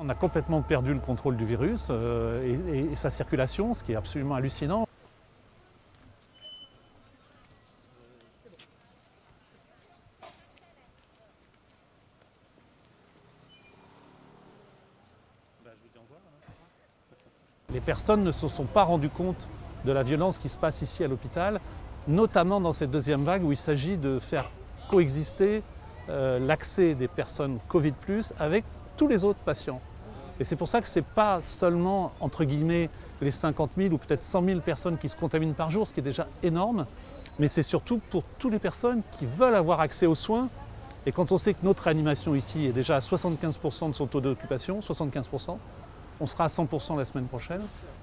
On a complètement perdu le contrôle du virus euh, et, sa circulation, ce qui est absolument hallucinant. Les personnes ne se sont pas rendues compte de la violence qui se passe ici à l'hôpital, notamment dans cette deuxième vague où il s'agit de faire coexister euh, l'accès des personnes Covid avec tous les autres patients. Et c'est pour ça que ce n'est pas seulement, entre guillemets, les 50 000 ou peut-être 100 000 personnes qui se contaminent par jour, ce qui est déjà énorme, mais c'est surtout pour toutes les personnes qui veulent avoir accès aux soins. Et quand on sait que notre réanimation ici est déjà à 75% de son taux d'occupation, 75%, on sera à 100% la semaine prochaine,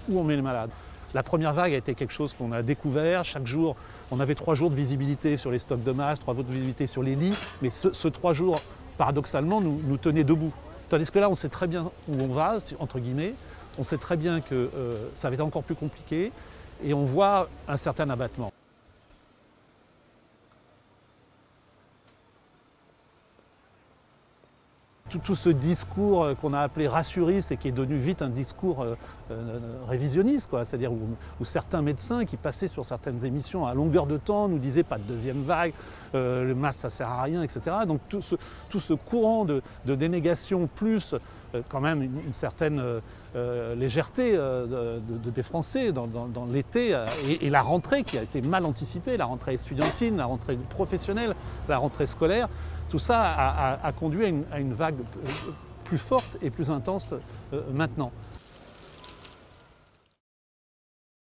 où on met les malades. La première vague a été quelque chose qu'on a découvert. Chaque jour, on avait trois jours de visibilité sur les stocks de masse, trois jours de visibilité sur les lits, mais ce, trois jours, paradoxalement, nous, nous tenait debout. Tandis que là, on sait très bien où on va, entre guillemets, on sait très bien que euh, ça va être encore plus compliqué, et on voit un certain abattement. Tout, ce discours euh, qu'on a appelé rassuriste et qui est devenu vite un discours euh, euh, révisionniste, c'est-à-dire où, certains médecins qui passaient sur certaines émissions à longueur de temps nous disaient pas de deuxième vague, le masque ça sert à rien, etc. Donc tout ce, courant de, dénégation plus quand même une, certaine légèreté des Français dans, l'été et, la rentrée qui a été mal anticipée, la rentrée estudiantine, la rentrée professionnelle, la rentrée scolaire, tout ça a, conduit à une, vague plus forte et plus intense euh, maintenant.